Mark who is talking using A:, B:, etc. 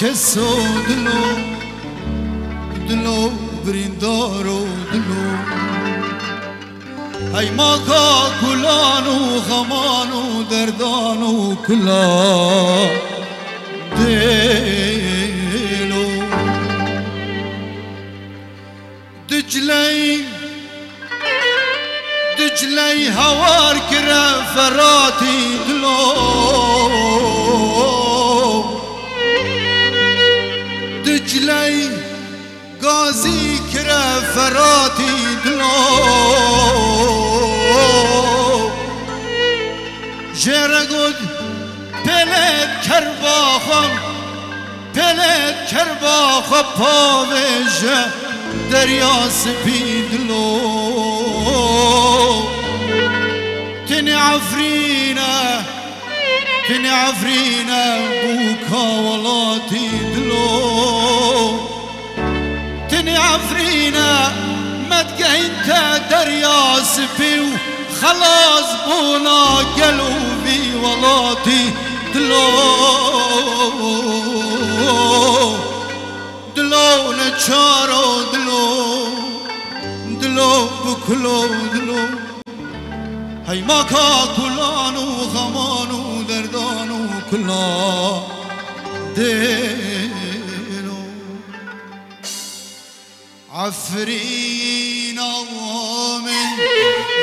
A: کسو دلو دلو بریندار و دلو ای ماکا کلان و غمان و دردان و کلا دلو دجلی دجلی هوار کرا فراتی دلو کرباخم پلت کرباخم پاوشه دریا سپیدلو تني عفرينا تني عفرينا بوكا ولاتي دلو تني عفرينا ما انت دريا سبيو خلاص بونا قلبي ولاتي دلو دلو نچارو دلو دلو بکلو دلو. هی ما کا کلان و غمان و دردان و کلا. دلو. عفرین آمن یا